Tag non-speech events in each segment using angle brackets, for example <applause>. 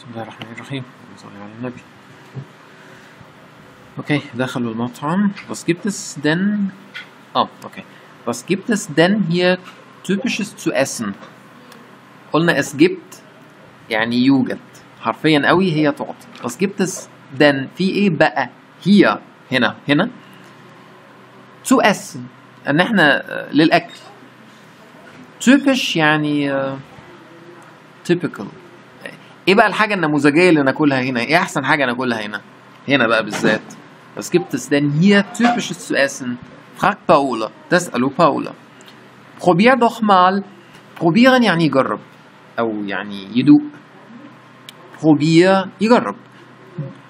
بسم الله الرحمن الرحيم صلى على النبي Okay, دخلوا المطعم. Es denn? Oh, okay. Was gibt es denn hier typisches zu essen? قلنا es gibt يعني يوجد. حرفيا قوي هي تعطي. Gibt es denn? في إيه بقى؟ hier هنا هنا zu essen إن إحنا آه، للأكل. typisch يعني آه، typical إيه بقى الحاجة النموذجية اللي ناكلها هنا؟ إيه أحسن حاجة ناكلها هنا؟ هنا بقى بالذات. Was gibt es denn hier typisches zu essen fragt Paula تسأله باولا probier doch mal. Probieren يعني يجرب. أو يعني يدوق. Probier يجرب.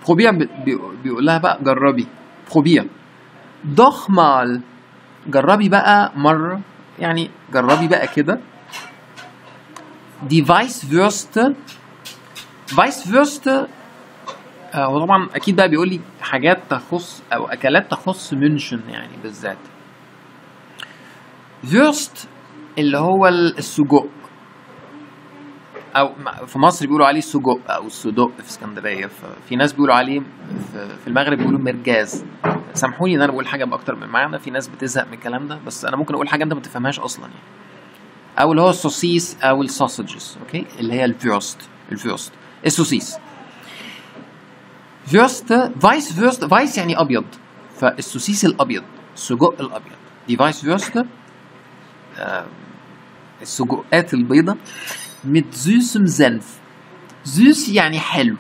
Probier بي- بي- بيقول لها بقى جربي. Probier doch mal. جربي بقى مرة. يعني جربي بقى كده. Die Weißwürste Weißwürste آه، هو طبعا أكيد بقى بيقول لي حاجات تخص أو أكلات تخص مünchen يعني بالذات. فيرست اللي هو ال- السجق. أو في مصر بيقولوا عليه سجق أو الصدق في اسكندرية. ففي ناس بيقولوا عليه في- في المغرب بيقولوا مرجاز. سامحوني إن أنا بقول حاجة بأكتر من معنى في ناس بتزهق من الكلام ده بس أنا ممكن أقول حاجة أنت ما تفهمهاش أصلا يعني. أو اللي هو السوسيس أو ال sausages okay؟ اللي هي ال Würste ال Würste. السوسيس Würste Weißwürste weiß يعني ابيض فالسوسيس الابيض السجق الابيض die Weißwürste السجقات البيضة mit süßem Senf süß يعني حلو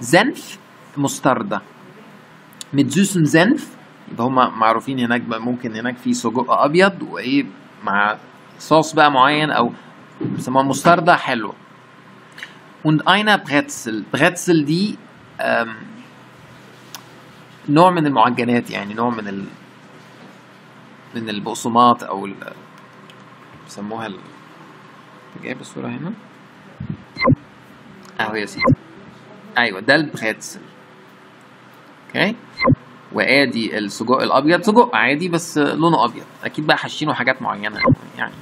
زنف مستردة mit süßem Senf يبقى هما معروفين هناك ممكن هناك في سجق ابيض وايه مع صوص بقى معين أو بيسموها مستردة حلوة und einer Brezel. Brezel دي ähm, نوع من المعجنات يعني نوع من ال من البقسماط أو ال بيسموها ال جايب الصورة هنا؟ أهو يا سيدي. أيوه ده البريتزل. أوكي؟ وآدي السجق الأبيض. سجق عادي بس لونه أبيض. أكيد بقى حاشينه حاجات معينة يعني.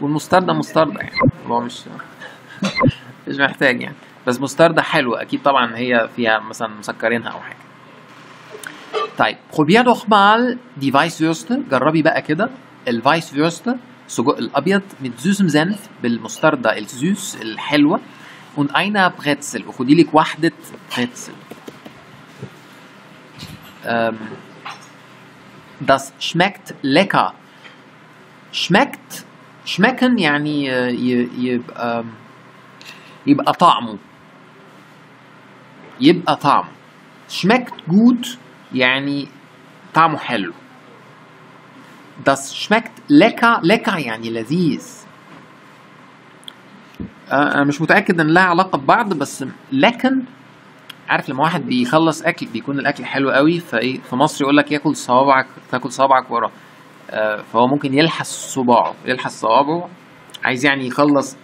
والمستردة مستردة يعني. هو مش مش محتاج يعني. بس مستردة حلوة. أكيد طبعا هي فيها مثلا مسكرينها أو حاجة. طيب probier doch mal die Weißwürste جربي بقى كده. الفايسفيرست سجق الأبيض mit süßem Senf بالمستردة السوس الحلوة. und einer Brezel وخدي لك واحدة بريتزل. das schmeckt lecker. Schmeckt schmecken يعني يبقى يبقى طعمه. يبقى طعمه. schmeckt gut يعني طعمه حلو. das schmeckt lecker lecker يعني لذيذ. آه، أنا مش متأكد إن لها علاقة ببعض بس لكن عارف لما واحد بيخلص أكل بيكون الأكل حلو قوي فإيه في مصر يقول لك ياكل صوابعك تاكل صوابعك ورا. آه، فهو ممكن يلحس صباعه يلحس صوابعه عايز يعني يخلص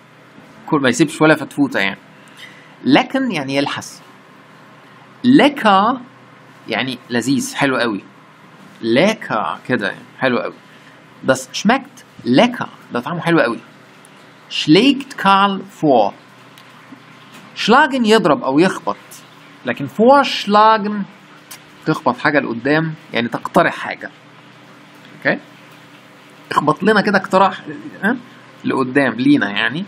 كل ما يسيبش ولا فتفوتة يعني. لكن يعني يلحس. لكا يعني لذيذ حلو قوي. لكا كده يعني حلو قوي. Das schmeckt lecker ده طعمه حلو قوي. Schlägt Karl vor schlagen يضرب أو يخبط لكن vorschlagen تخبط حاجة لقدام يعني تقترح حاجة. أوكي اخبط لنا كده اقتراح؟ لقدام لينا يعني.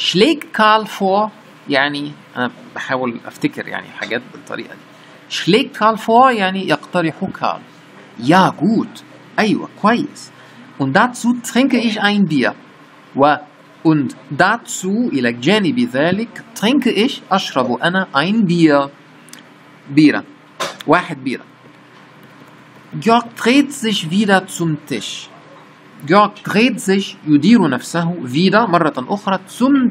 schlägt Karl vor يعني أنا بحاول أفتكر يعني حاجات بالطريقة دي. schlägt Karl vor يعني يقترح كارل ja gut. أيوه كويس. Und dazu trinke ich ein Bier. و und dazu إلى جانب ذلك trinke ich أشرب أنا ein Bier. بيرة. واحد بيرة. Georg dreht sich wieder zum Tisch. Sich يدير نفسه wieder مرة أخرى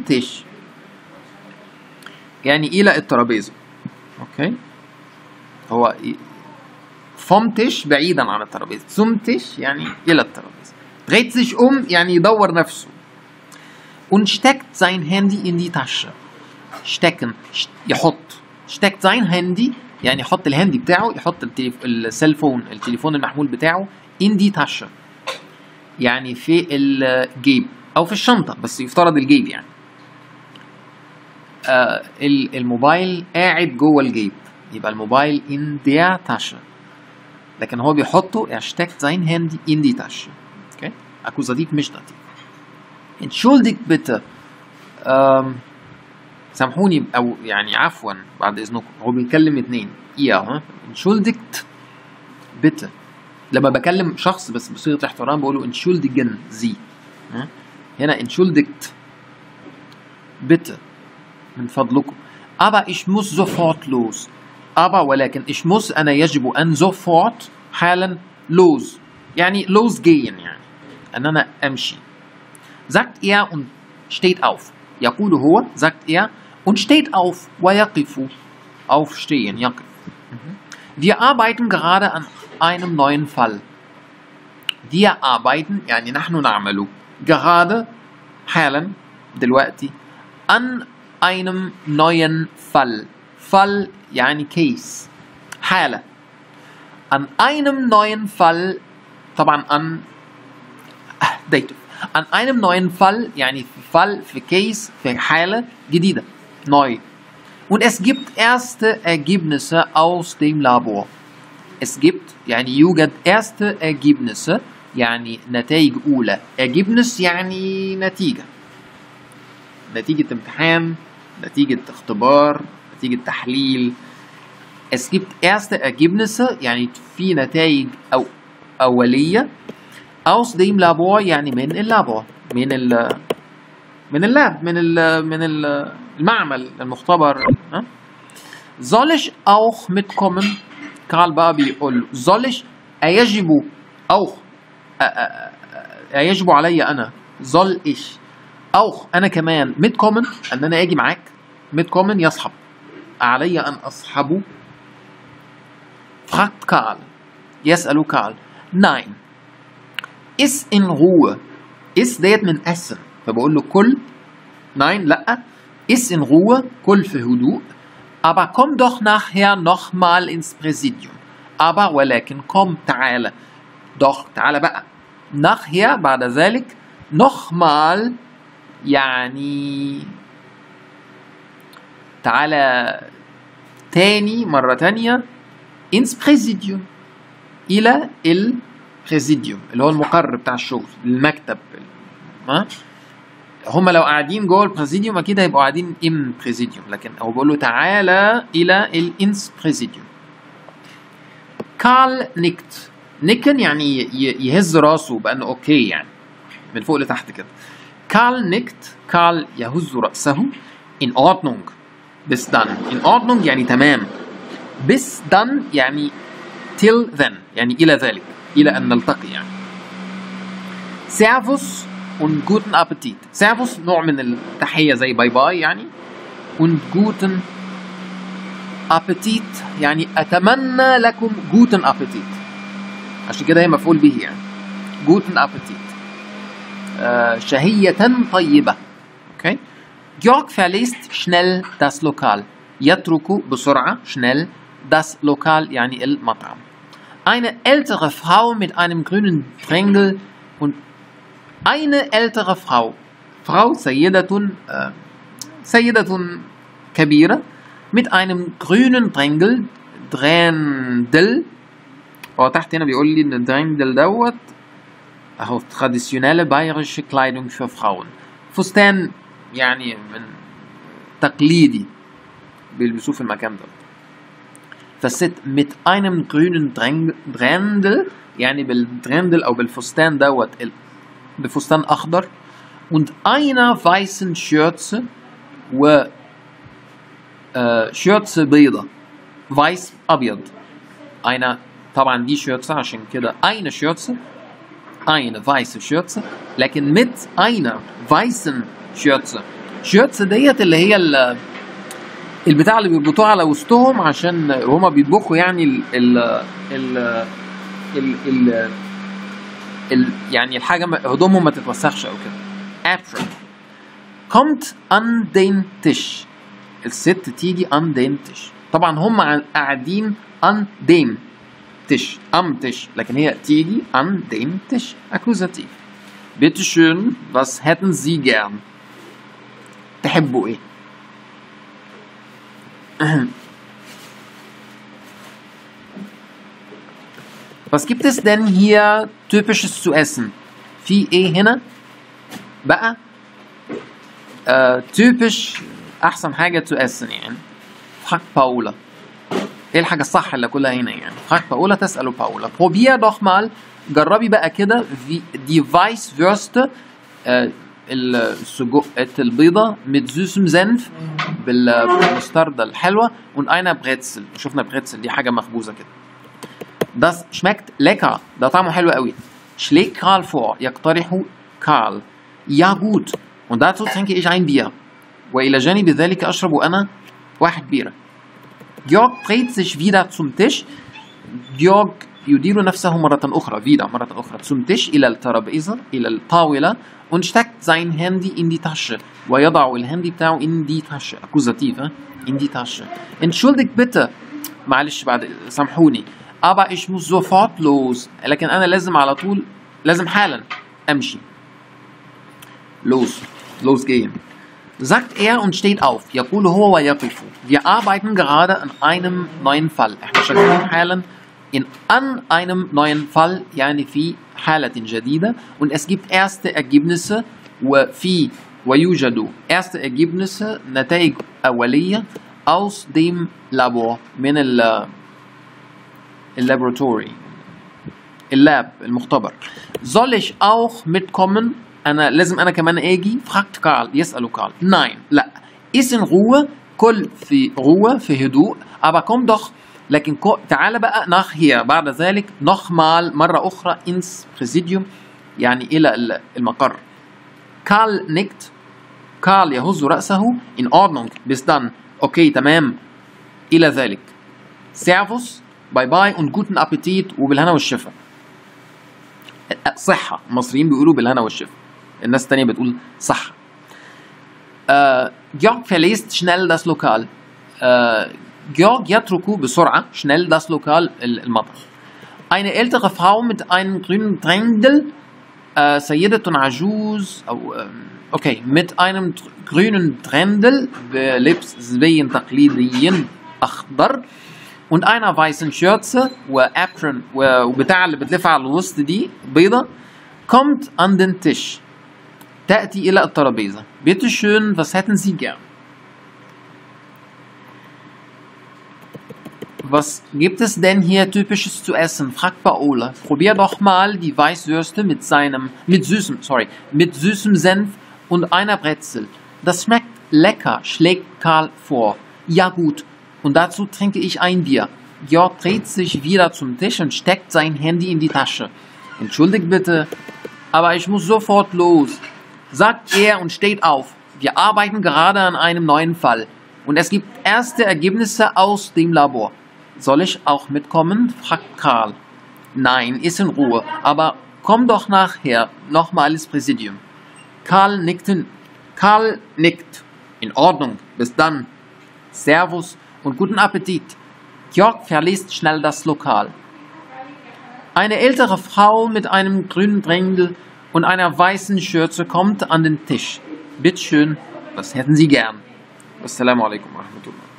Tisch. يعني إلى الترابيزة أوكي هو Tisch بعيدا عن الترابيزة Tisch يعني إلى الترابيزة sich um يعني يدور نفسه und steckt sein Handy in die Tasche. Stecken. يحط steckt sein Handy يعني يحط ال Handy بتاعه يحط التليف... ال cellphone التليفون المحمول بتاعه in die Tasche. يعني في الجيب أو في الشنطة بس يفترض الجيب يعني. آه ال- الموبايل قاعد جوه الجيب. يبقى الموبايل in der Tasche لكن هو بيحطه er steckt sein Handy in die Tasche okay مش Dativ entschuldigt bitte سامحوني أو يعني عفوا بعد إذنكم. هو بيكلم اتنين ihr ها entschuldigt bitte لما بكلم شخص بس بصيغه احترام بقول له entschuldigen Sie ها؟ هنا entschuldigt bitte من فضلكم aber ich muss sofort los aber ولكن ich muss أنا يجب أن sofort حالا los يعني los gehen يعني أن أنا أمشي sagt er und steht auf يقول هو sagt er und steht auf ويقف aufstehen يقف wir arbeiten gerade an einem neuen Fall wir arbeiten يعني نحن نعمل gerade حالا دلوقتي an einem neuen Fall Fall يعني case حالة an einem neuen Fall طبعا an dative an einem neuen Fall يعني في Fall في case في حالة جديدة neu und es gibt erste Ergebnisse aus dem Labor Es gibt يعني يوجد erste Ergebnisse يعني نتائج أولى. Ergebnis يعني نتيجة. نتيجة امتحان نتيجة اختبار نتيجة تحليل. Es gibt erste Ergebnisse يعني في نتائج أو أولية. Aus dem Labor يعني من اللابور من ال من اللاب من ال من ال المعمل المختبر ها؟ Soll ich auch mitkommen? كارل بقى بيقول soll ich أيجب auch أ- أ- أ- أيجب علي أنا. soll ich auch أنا كمان. Mitkommen أن أنا أجي معاك. Mitkommen يصحب. علي أن أصحبه. fragt Karl يسأل كارل nein iss in Ruhe iss ديت من essen فبقول له كل. Nein لأ. Iss in Ruhe كل في هدوء. Aber komm doch nachher nochmal ins Präsidium. Aber ولكن komm تعالى doch تعالى بقى nachher بعد ذلك nochmal يعني تعالى تاني مرة تانية ins Präsidium. إلى ال Präsidium اللي هو المقر بتاع الشغل المكتب ها هم لو قاعدين جوه ال Präsidium أكيد هيبقوا قاعدين im Präsidium لكن هو بيقول له تعالى إلى ال ins Präsidium كارل nickt nicken يعني يهز راسه بأنه okay يعني. من فوق لتحت كده. كارل nickt كارل يهز رأسه. In Ordnung. Bis dann. In Ordnung يعني تمام. Bis dann يعني till then. يعني إلى ذلك. إلى أن نلتقي يعني. Servus. Und guten Appetit Servus نوع من التحية زي bye bye يعني und guten Appetit يعني أتمنى لكم guten Appetit عشان كده هي مفعول به يعني guten Appetit آه شهية طيبة okay Georg verlässt schnell das Lokal يترك بسرعة schnell das Lokal يعني المطعم eine ältere Frau mit einem grünen Drängel und eine ältere Frau Frau سيدة äh, سيدة كبيرة mit einem grünen Dirndl Dirndl هو تحت هنا بيقول لي ان ال Dirndl دوت اهو traditionelle bayerische Kleidung für Frauen فستان يعني من تقليدي بيلبسوه في المكان ده فالست mit einem grünen Dirndl يعني بال Dirndl أو بالفستان دوت بفستان أخضر. Und einer weißen Schürze و آه، شيرتس بيضة فايس أبيض eine طبعا die Schürze عشان كده eine Schürze. Eine weiße Schürze. لكن mit einer weißen Schürze. Schürze ديت اللي هي ال- البتاع اللي بيربطوها على وسطهم عشان هما بيطبخوا يعني ال ال ال ال ال ال ال... يعني الحاجة ما... هدومهم ما تتوسخش أو كده. Frau kommt an den Tisch الست تيجي an den Tisch طبعا هم قاعدين an dem am Tisch. لكن هي تيجي an den Akkusativ Bitte schön. Was hätten Sie gern تحبوا إيه؟ <clears throat> Was gibt es denn hier typisches zu essen? في إيه هنا بقى آه typisch احسن حاجة zu essen يعني fragt Paula إيه الحاجة الصح اللي اكلها هنا يعني fragt Paula تسأله Paula probier doch mal جربي بقى كده die Weißwürste آه السجق البيضة mit süßem Senf بالمستردة الحلوة und einer Brezel شفنا بريتزل دي حاجة مخبوزة كده Das schmeckt lecker ده طعمه حلو قوي schlägt Karl vor يقترح كارل ja gut und dazu trinke ich ein Bier وإلى جانب ذلك أشرب أنا واحد بيرة Georg dreht sich wieder zum Tisch Georg يدير نفسه مرة أخرى wieder مرة أخرى zum Tisch إلى الترابيزة إلى الطاولة und steckt sein Handy in die Tasche ويضع الهاندي بتاعه in die Tasche Akkusativ in die Tasche entschuldigt bitte معلش بعد سامحوني aber ich muss sofort los لكن أنا لازم على طول لازم حالا أمشي los losgehen sagt er und steht auf يقول هو ويقف wir arbeiten gerade an einem neuen Fall إحنا شغالين حالا in an einem neuen Fall يعني في حالة جديدة und es gibt erste Ergebnisse وفي ويوجد erste Ergebnisse نتائج أولية aus dem Labor من ال ال laboratory ال lab المختبر. Soll ich auch mitkommen. أنا لازم أنا كمان آجي. Fragt Karl يسأله كارل nein. لا. Iss in Ruhe. كل في Ruhe في هدوء. Aber komm doch. لكن تعال بقى nachher. بعد ذلك nochmal مرة أخرى ins Präsidium يعني إلى المقر. Karl nickt كارل يهز رأسه. In Ordnung. Bis dann. Okay تمام. إلى ذلك. Servus bye bye und guten Appetit وبالهنا والشفاء صحة المصريين بيقولوا بالهنا والشفاء الناس الثانية بتقول صحة Georg verlässt schnell das Lokal جورج يتركوا بسرعة schnell das Lokal المطعم Eine ältere Frau mit einem grünen Dirndl سيدة عجوز أو okay mit einem grünen Dirndl بلبس زبين تقليديين أخضر und einer weißen Schürze وapron وبتاع اللي بتلف على الوسط دي بيضة kommt an den Tisch تأتي إلى الترابيزة bitte schön was hätten Sie gern Was gibt es denn hier typisches zu essen? fragt Paola. Probier doch mal die Weißwürste mit seinem, mit süßem, sorry, mit süßem Senf und einer Brezel. Das schmeckt lecker, schlägt Karl vor. Ja gut, und dazu trinke ich ein Bier. Georg dreht sich wieder zum Tisch und steckt sein Handy in die Tasche. Entschuldigt bitte, aber ich muss sofort los, sagt er und steht auf. Wir arbeiten gerade an einem neuen Fall und es gibt erste Ergebnisse aus dem Labor. Soll ich auch mitkommen? fragt Karl. Nein, ist in Ruhe, aber komm doch nachher nochmal ins Präsidium. Karl nickt, Karl nickt. In Ordnung, bis dann. Servus und guten Appetit. Georg verlässt schnell das Lokal. Eine ältere Frau mit einem grünen Brändel und einer weißen Schürze kommt an den Tisch. Bitteschön, was hätten Sie gern? Assalamu alaikum wa rahmatullah.